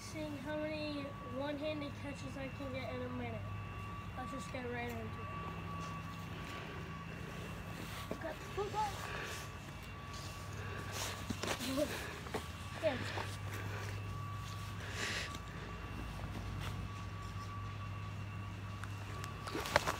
seeing how many one-handed catches I can get in a minute. Let's just get right into it. Got the football. Yeah. Oh,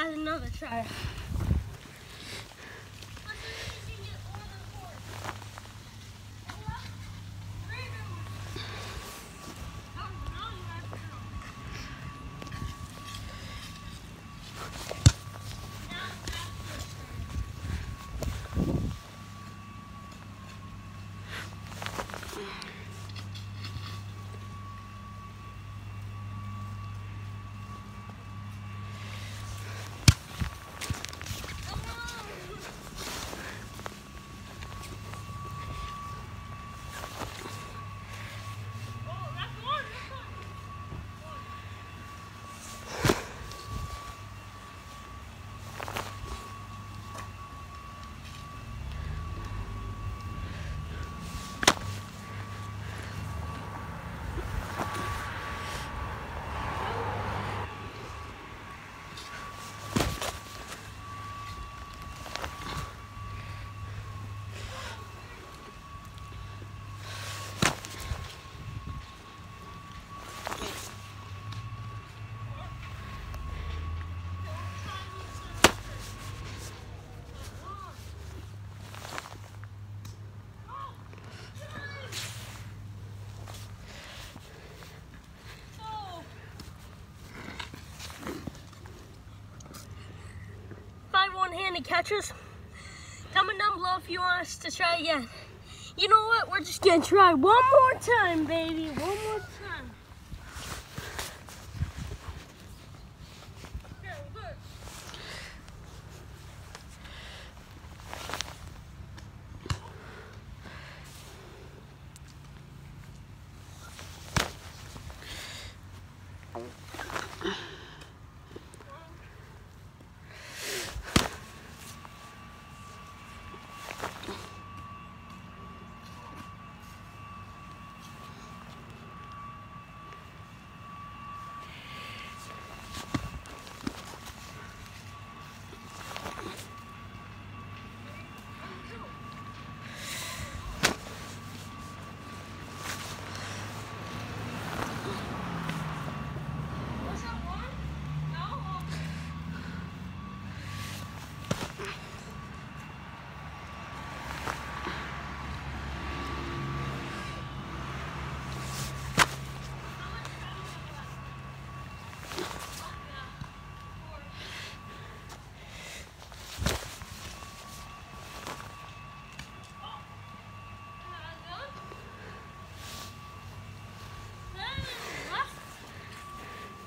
Another try. One-handed catches. Comment down below if you want us to try again. You know what? We're just gonna try one more time, baby. One more time. Okay, we're good. Was that one? No?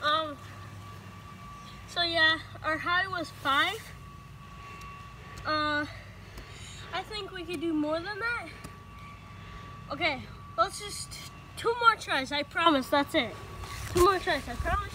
Um, so yeah, our high was five. Uh, I think we could do more than that. Okay, let's just two more tries. I promise that's it. Two more tries. I promise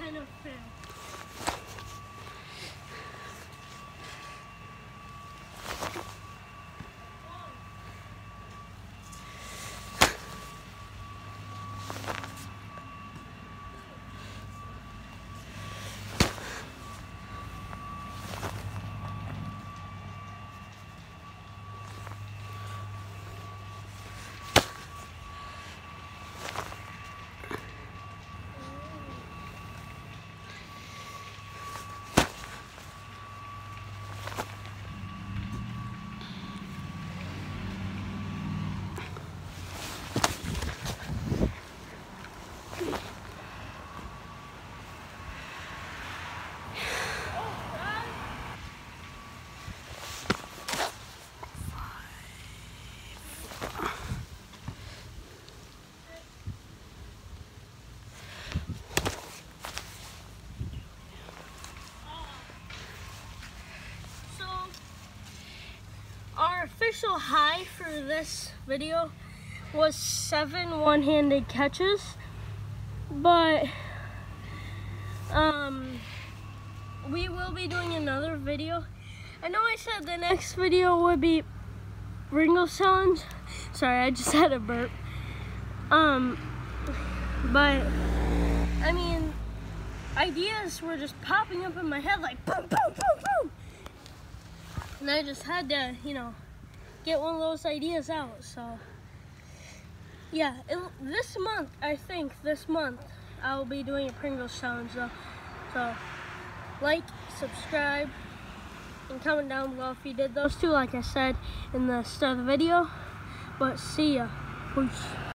kind of fair. So, official high for this video was seven one-handed catches, but um, we will be doing another video. I know I said the next video would be Ringo challenge. Sorry, I just had a burp. Um, but I mean, ideas were just popping up in my head like boom, boom, boom, boom. And I just had to, you know, get one of those ideas out. So, yeah, it, this month, I think this month, I'll be doing a Pringles challenge. So, so like, subscribe, and comment down below if you did those two, like I said in the start of the video. But see ya. Peace.